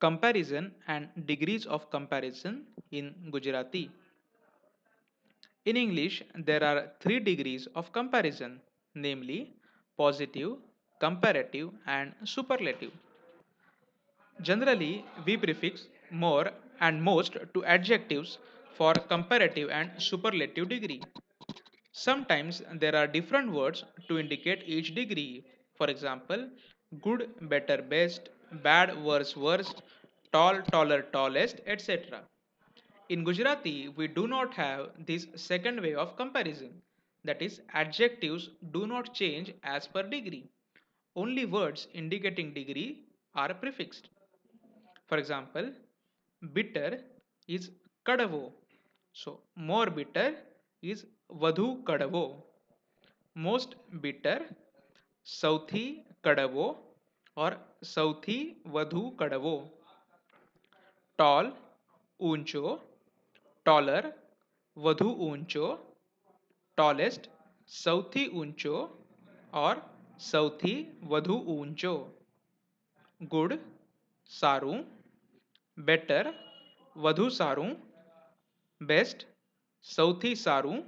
Comparison and degrees of comparison in Gujarati. In English, there are three degrees of comparison, namely positive, comparative, and superlative. Generally, we prefix more and most to adjectives for comparative and superlative degree. Sometimes there are different words to indicate each degree. For example, good, better, best, bad, worse, worst, tall, taller, tallest, etc. In Gujarati, we do not have this second way of comparison. That is, adjectives do not change as per degree. Only words indicating degree are prefixed. For example, bitter is kadavo. So, more bitter is વધુ કડવો most bitter સૌથી કડવો or સૌથી વધુ કડવો toll ઊંચો taller વધુ ઊંચો ટોલેસ્ટ સૌથી ઊંચો or સૌથી વધુ ઊંચો ગુડ સારું બેટર વધુ સારું બેસ્ટ સૌથી સારું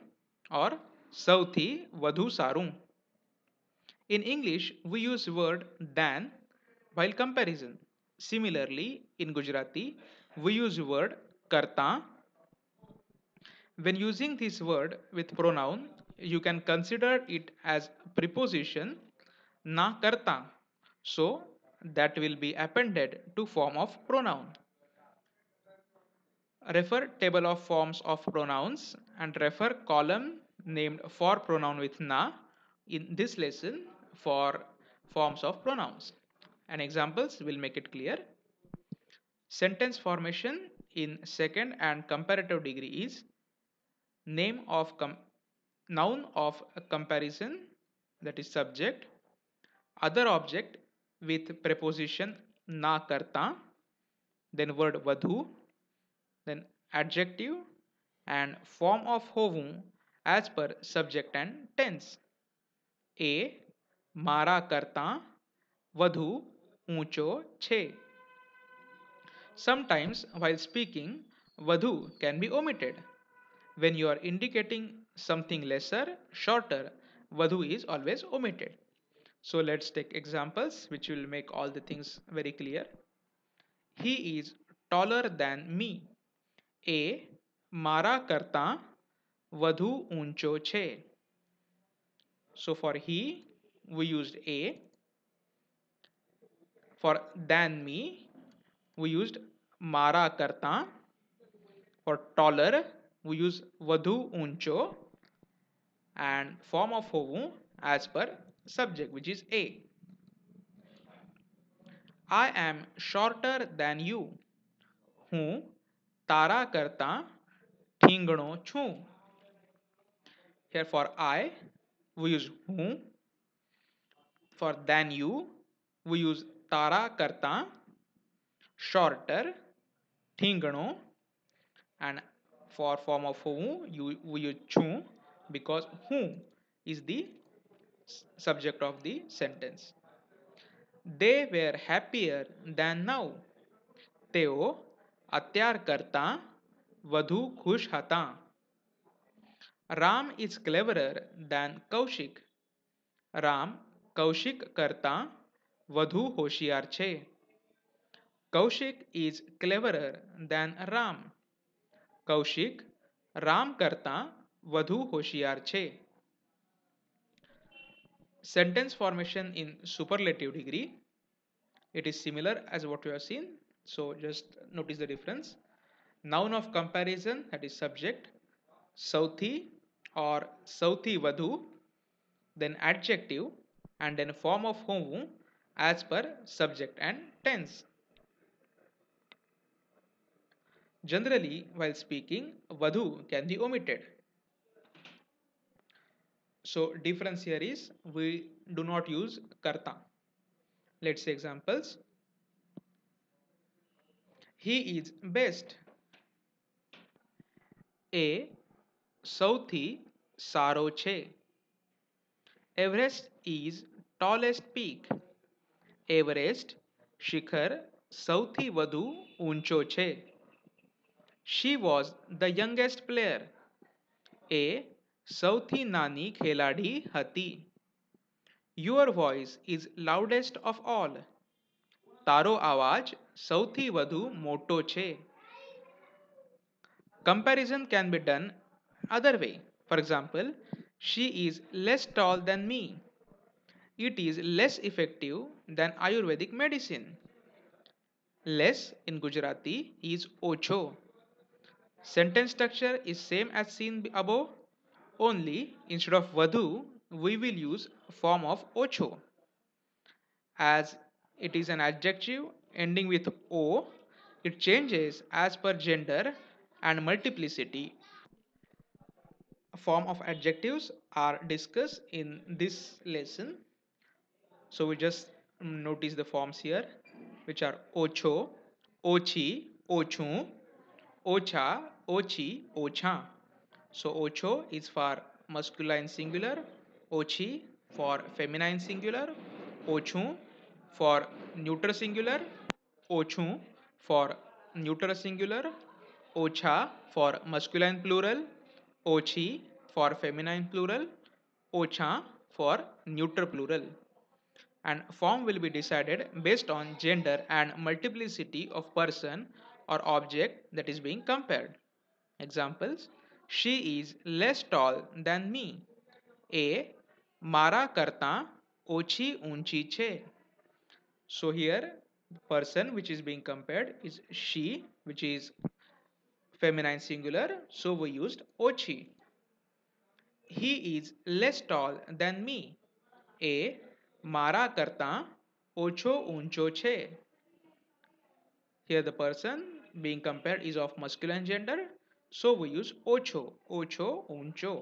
or સૌથી વધુ સારું in english we use word than while comparison. Similarly in gujarati we use word karta. When using this word with pronoun you can consider it as preposition na karta. So that will be appended to form of pronoun. Refer table of forms of pronouns and refer column named for pronoun with na in this lesson for forms of pronouns and examples will make it clear. Sentence formation in second and comparative degree is name of noun of comparison that is subject other object with preposition na karta then word vadhu then adjective and form of hovu as per subject and tense a mara karta vadhu ઊંચો છે sometimes while speaking vadhu can be omitted when you are indicating something lesser shorter vadhu is always omitted so let's take examples which will make all the things very clear he is taller than me એ મારા કરતાં વધુ ઊંચો છે so for he we used a for than me we used મારા કરતાં for taller we use વધુ ઊંચો and form of હોવું as per subject which is a I am shorter than you હું તારા કરતાં ઠીંગણો છું here for I we use હું for than you we use તારા કરતાં shorter ઠીંગણો and for form of who you we use છું because who is the subject of the sentence they were happier than now તેઓ અત્યાર કરતાં વધુ ખુશ હતા Ram is cleverer than Kaushik Ram Kaushik કરતાં વધુ હોશિયાર છે Kaushik is cleverer than Ram Kaushik Ram કરતાં વધુ હોશિયાર છે sentence formation in superlative degree it is similar as what you have seen so just notice the difference noun of comparison that is subject sauthi or sauthi vadhu then adjective and then form of whom as per subject and tense generally while speaking vadhu can be omitted so difference here is we do not use karta let's say examples he is best એ સૌથી સારો છે Everest is tallest peak Everest શિખર સૌથી વધુ ઊંચો છે she was the youngest player એ સૌથી નાની ખેલાડી હતી your voice is loudest of all તારો અવાજ સૌથી વધુ મોટો છે comparison can be done other way. For example, she is less tall than me. It is less effective than Ayurvedic medicine. Less in Gujarati is ocho. Sentence structure is same as seen above, only instead of vadhu, we will use form of ocho. As it is an adjective ending with o, it changes as per gender and multiplicity form of adjectives are discussed in this lesson so we just um, notice the forms here which are ocho ochi ochun ocha ochi ocha so ocho is for masculine singular ochi for feminine singular ochun for neuter singular ochun for neuter singular ocha for masculine plural ochi for feminine plural, ocha for neuter plural and form will be decided based on gender and multiplicity of person or object that is being compared. Examples She is less tall than me. A. Mara karta ochi unchi che. So here person which is being compared is she which is feminine singular so we used ochi. He is less tall than me. A મારા કરતા ઓછો ઊંચો છે here the person being compared is of masculine gender so we use ocho ocho uncho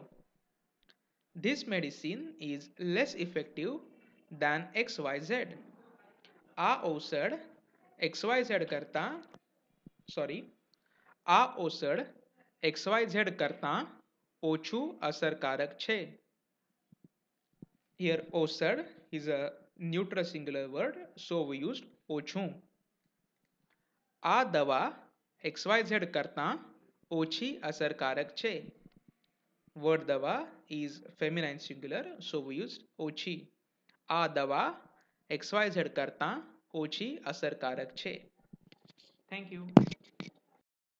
this medicine is less effective than xyz આ ઔષધ xyz કરતા sorry આ ઔષધ xyz કરતા ઓછું અસરકારક છે here ઔષધ is a neutral singular word so we used ઓછું આ દવા xyz કરતા ઓછી અસરકારક છે word દવા is feminine singular so we used ઓછી આ દવા xyz કરતા ઓછી અસરકારક છે thank you